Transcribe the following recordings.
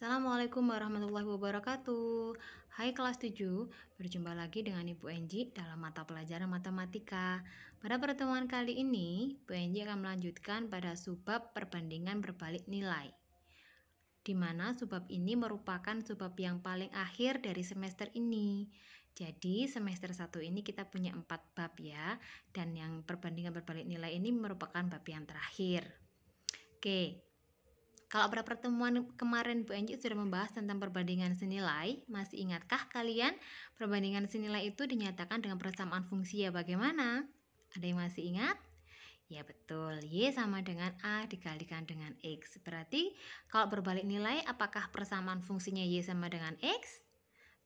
Assalamualaikum warahmatullahi wabarakatuh Hai kelas 7 Berjumpa lagi dengan Ibu Enji dalam mata pelajaran matematika Pada pertemuan kali ini Bu Enji akan melanjutkan pada subbab perbandingan berbalik nilai di mana subbab ini merupakan subbab yang paling akhir dari semester ini. Jadi semester 1 ini kita punya 4 bab ya, dan yang perbandingan berbalik nilai ini merupakan bab yang terakhir. Oke, kalau pada pertemuan kemarin Bu Enji sudah membahas tentang perbandingan senilai, masih ingatkah kalian perbandingan senilai itu dinyatakan dengan persamaan fungsi ya bagaimana? Ada yang masih ingat? Ya betul, Y sama dengan A dikalikan dengan X. Berarti kalau berbalik nilai apakah persamaan fungsinya Y sama dengan X?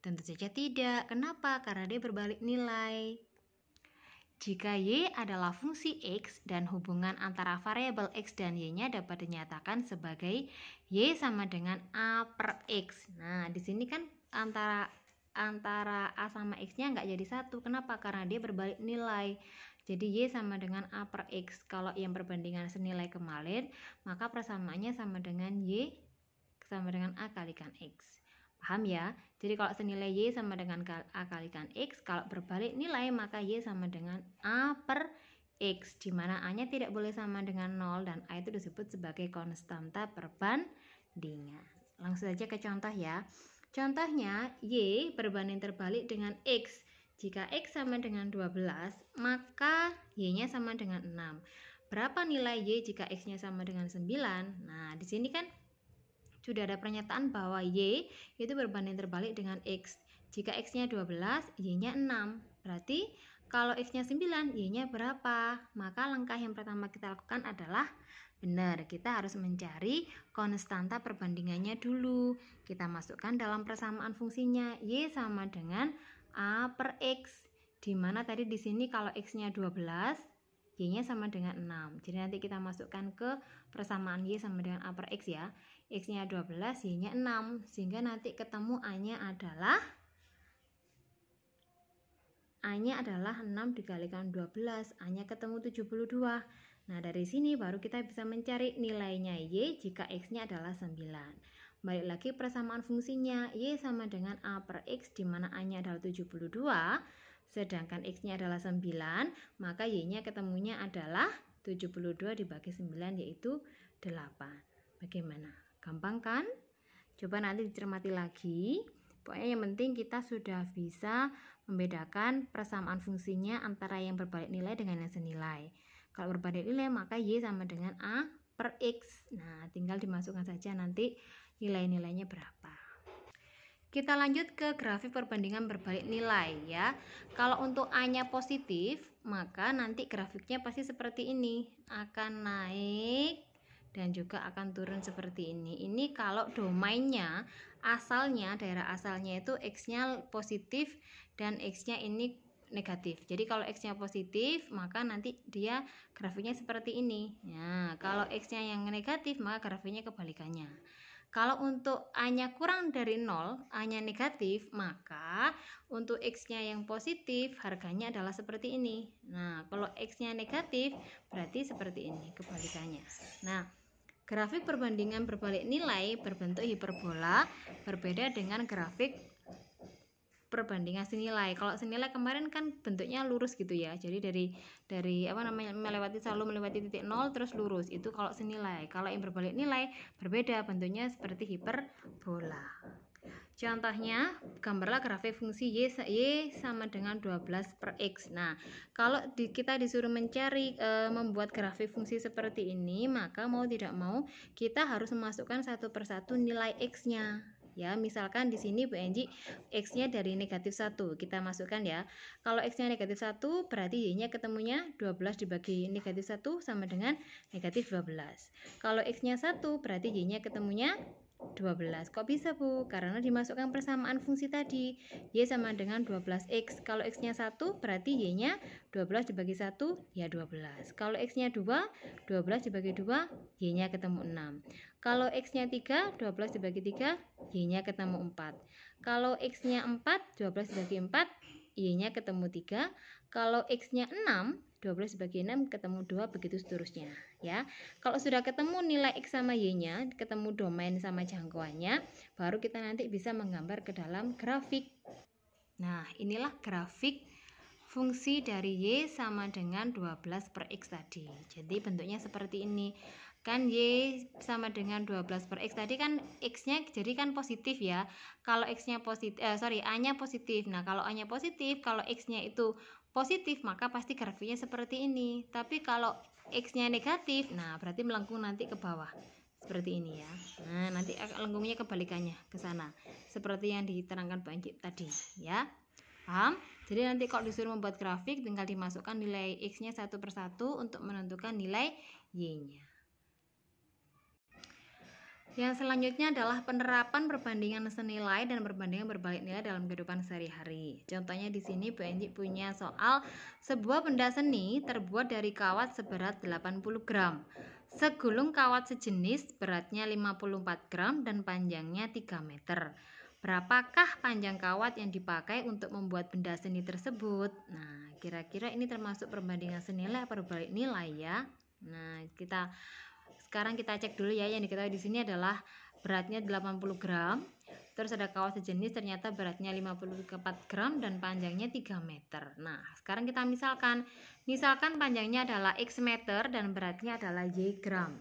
Tentu saja tidak. Kenapa? Karena dia berbalik nilai. Jika Y adalah fungsi X dan hubungan antara variabel X dan Y-nya dapat dinyatakan sebagai Y sama dengan A per X. Nah, di sini kan antara antara A sama X-nya nggak jadi satu. Kenapa? Karena dia berbalik nilai. Jadi Y sama dengan A per X. Kalau yang perbandingan senilai kemarin, maka persamaannya sama dengan Y sama dengan A kalikan X. Paham ya? Jadi kalau senilai Y sama dengan A kalikan X, kalau berbalik nilai maka Y sama dengan A per X, di mana A-nya tidak boleh sama dengan 0 dan A itu disebut sebagai konstanta perbandingan. Langsung saja ke contoh ya. Contohnya, Y berbanding terbalik dengan X. Jika X sama dengan 12, maka Y-nya sama dengan 6. Berapa nilai Y jika X-nya sama dengan 9? Nah, di sini kan sudah ada pernyataan bahwa Y itu berbanding terbalik dengan X. Jika X-nya 12, Y-nya 6. Berarti kalau X-nya 9, Y-nya berapa? Maka langkah yang pertama kita lakukan adalah benar, kita harus mencari konstanta perbandingannya dulu. Kita masukkan dalam persamaan fungsinya Y sama dengan A per X. Di mana tadi di sini kalau X-nya 12, Y-nya sama dengan 6. Jadi nanti kita masukkan ke persamaan Y sama dengan A per X ya. X-nya 12, Y-nya 6. Sehingga nanti ketemu A-nya adalah A-nya adalah 6 dikalikan 12. A-nya ketemu 72. Nah, dari sini baru kita bisa mencari nilainya Y jika X-nya adalah 9. Balik lagi persamaan fungsinya Y sama dengan A per X di mana A-nya adalah 72 sedangkan X-nya adalah 9, maka Y-nya ketemunya adalah 72 dibagi 9 yaitu 8. Bagaimana? Gampang kan? Coba nanti dicermati lagi. Pokoknya yang penting kita sudah bisa membedakan persamaan fungsinya antara yang berbalik nilai dengan yang senilai. Kalau berbalik nilai maka Y sama dengan A per X. Nah, tinggal dimasukkan saja nanti nilai-nilainya berapa. Kita lanjut ke grafik perbandingan berbalik nilai ya. Kalau untuk A-nya positif, maka nanti grafiknya pasti seperti ini. Akan naik dan juga akan turun seperti ini. Ini kalau domainnya asalnya daerah asalnya itu X-nya positif dan X-nya ini negatif. Jadi kalau X-nya positif, maka nanti dia grafiknya seperti ini. Nah, kalau X-nya yang negatif, maka grafiknya kebalikannya. Kalau untuk A-nya kurang dari 0, A-nya negatif, maka untuk X-nya yang positif, harganya adalah seperti ini. Nah, kalau X-nya negatif, berarti seperti ini, kebalikannya. Nah, grafik perbandingan berbalik nilai berbentuk hiperbola berbeda dengan grafik perbandingan senilai. Kalau senilai kemarin kan bentuknya lurus gitu ya. Jadi dari dari apa namanya melewati selalu melewati titik nol terus lurus. Itu kalau senilai. Kalau yang berbalik nilai berbeda bentuknya seperti hiperbola. Contohnya, gambarlah grafik fungsi y, y sama dengan 12 per x. Nah, kalau di, kita disuruh mencari e, membuat grafik fungsi seperti ini, maka mau tidak mau kita harus memasukkan satu persatu nilai x-nya ya misalkan di sini Bu Enji X-nya dari negatif 1 kita masukkan ya. Kalau X-nya negatif 1 berarti Y-nya ketemunya 12 dibagi negatif 1 sama dengan negatif 12 kalau X-nya 1 berarti Y-nya ketemunya 12. Kok bisa Bu? Karena dimasukkan persamaan fungsi tadi. Y sama dengan 12X. Kalau X-nya 1 berarti Y-nya 12 dibagi 1 ya 12. Kalau X-nya 2, 12 dibagi 2, Y-nya ketemu 6. Kalau X-nya 3, 12 dibagi 3, Y-nya ketemu 4. Kalau X-nya 4, 12 dibagi 4, Y-nya ketemu 3. Kalau X-nya 6, 12 dibagi 6 ketemu 2 begitu seterusnya ya. Kalau sudah ketemu nilai X sama Y-nya, ketemu domain sama jangkauannya, baru kita nanti bisa menggambar ke dalam grafik. Nah, inilah grafik fungsi dari Y sama dengan 12 per X tadi. Jadi bentuknya seperti ini kan Y sama dengan 12 per X. Tadi kan X nya jadi kan positif ya. Kalau X nya positif eh, sorry A nya positif. Nah kalau A nya positif kalau X nya itu positif maka pasti grafiknya seperti ini. Tapi kalau X nya negatif nah berarti melengkung nanti ke bawah. Seperti ini ya. Nah nanti lengkungnya kebalikannya ke sana. Seperti yang diterangkan Pak tadi ya. Paham? Jadi nanti kalau disuruh membuat grafik tinggal dimasukkan nilai X nya satu persatu untuk menentukan nilai Y nya yang selanjutnya adalah penerapan perbandingan senilai dan perbandingan berbalik nilai dalam kehidupan sehari-hari. Contohnya di sini Bu Enji punya soal sebuah benda seni terbuat dari kawat seberat 80 gram. Segulung kawat sejenis beratnya 54 gram dan panjangnya 3 meter. Berapakah panjang kawat yang dipakai untuk membuat benda seni tersebut? Nah, kira-kira ini termasuk perbandingan senilai atau berbalik nilai ya. Nah, kita sekarang kita cek dulu ya yang diketahui di sini adalah beratnya 80 gram. Terus ada kawat sejenis ternyata beratnya 54 gram dan panjangnya 3 meter. Nah, sekarang kita misalkan. Misalkan panjangnya adalah X meter dan beratnya adalah Y gram.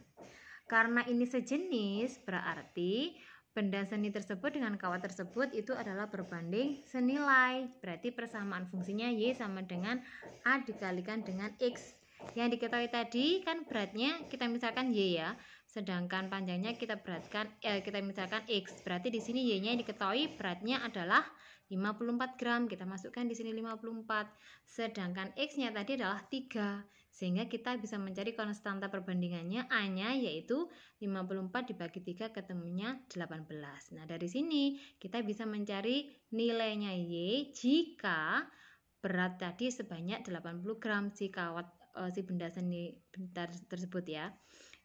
Karena ini sejenis, berarti benda seni tersebut dengan kawat tersebut itu adalah berbanding senilai. Berarti persamaan fungsinya Y sama dengan A dikalikan dengan X yang diketahui tadi kan beratnya kita misalkan Y ya, sedangkan panjangnya kita beratkan eh, kita misalkan X. Berarti di sini Y-nya diketahui beratnya adalah 54 gram. Kita masukkan di sini 54. Sedangkan X-nya tadi adalah 3. Sehingga kita bisa mencari konstanta perbandingannya A-nya yaitu 54 dibagi 3 ketemunya 18. Nah, dari sini kita bisa mencari nilainya Y jika berat tadi sebanyak 80 gram kawat uh, si benda seni bentar tersebut ya.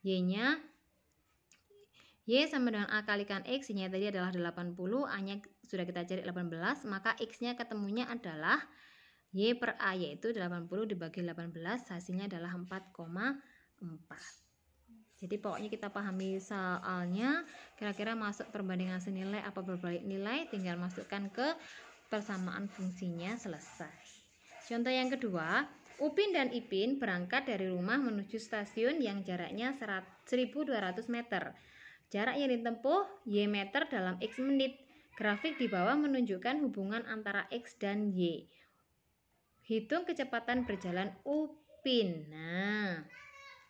Y-nya Y sama dengan A kalikan X, Y-nya tadi adalah 80, A-nya sudah kita cari 18, maka X-nya ketemunya adalah Y per A, yaitu 80 dibagi 18, hasilnya adalah 4,4. Jadi pokoknya kita pahami soalnya, kira-kira masuk perbandingan senilai apa berbalik nilai, tinggal masukkan ke persamaan fungsinya selesai. Contoh yang kedua, Upin dan Ipin berangkat dari rumah menuju stasiun yang jaraknya 1200 meter. Jarak yang ditempuh Y meter dalam X menit. Grafik di bawah menunjukkan hubungan antara X dan Y. Hitung kecepatan berjalan Upin. Nah,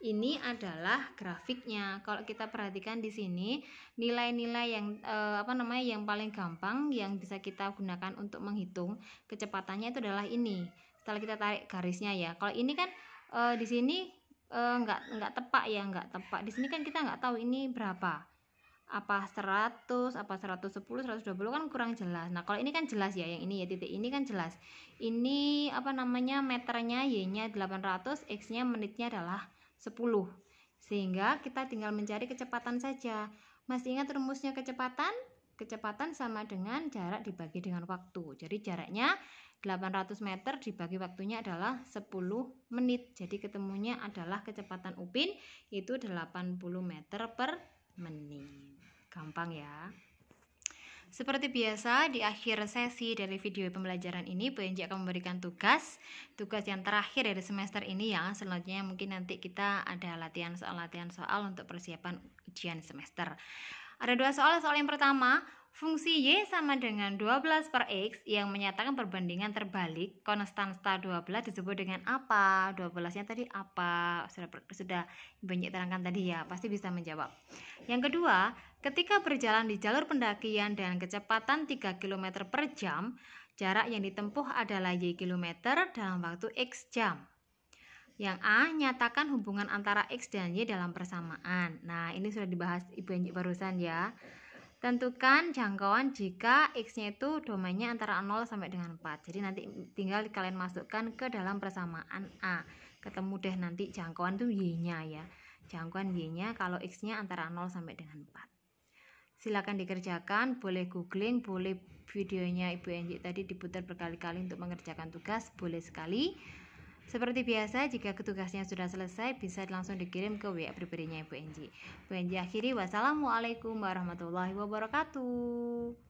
ini adalah grafiknya. Kalau kita perhatikan di sini, nilai-nilai yang eh, apa namanya yang paling gampang yang bisa kita gunakan untuk menghitung kecepatannya itu adalah ini setelah kita tarik garisnya ya. Kalau ini kan e, di sini e, nggak nggak tepak ya nggak tepak. Di sini kan kita nggak tahu ini berapa. Apa 100 apa 110 120 kan kurang jelas. Nah kalau ini kan jelas ya yang ini ya titik ini kan jelas. Ini apa namanya meternya y nya 800 x nya menitnya adalah 10 sehingga kita tinggal mencari kecepatan saja. Masih ingat rumusnya kecepatan? Kecepatan sama dengan jarak dibagi dengan waktu. Jadi jaraknya 800 meter dibagi waktunya adalah 10 menit. Jadi ketemunya adalah kecepatan Upin itu 80 meter per menit. Gampang ya. Seperti biasa, di akhir sesi dari video pembelajaran ini, Enji akan memberikan tugas, tugas yang terakhir dari semester ini ya. Selanjutnya mungkin nanti kita ada latihan soal-latihan soal untuk persiapan ujian semester. Ada dua soal. Soal yang pertama, Fungsi Y sama dengan 12 per X yang menyatakan perbandingan terbalik konstanta 12 disebut dengan apa? 12-nya tadi apa? Sudah, sudah banyak terangkan tadi ya, pasti bisa menjawab. Yang kedua, ketika berjalan di jalur pendakian dengan kecepatan 3 km per jam, jarak yang ditempuh adalah Y km dalam waktu X jam. Yang A, nyatakan hubungan antara X dan Y dalam persamaan. Nah, ini sudah dibahas Ibu Enjik barusan ya. Tentukan jangkauan jika X-nya itu domainnya antara 0 sampai dengan 4. Jadi nanti tinggal kalian masukkan ke dalam persamaan A. Ketemu deh nanti jangkauan itu Y-nya ya. Jangkauan Y-nya kalau X-nya antara 0 sampai dengan 4. Silakan dikerjakan, boleh googling, boleh videonya Ibu Enji tadi diputar berkali-kali untuk mengerjakan tugas, boleh sekali. Seperti biasa, jika tugasnya sudah selesai, bisa langsung dikirim ke WA pribadinya Ibu Enji. Bu Enji akhiri, wassalamualaikum warahmatullahi wabarakatuh.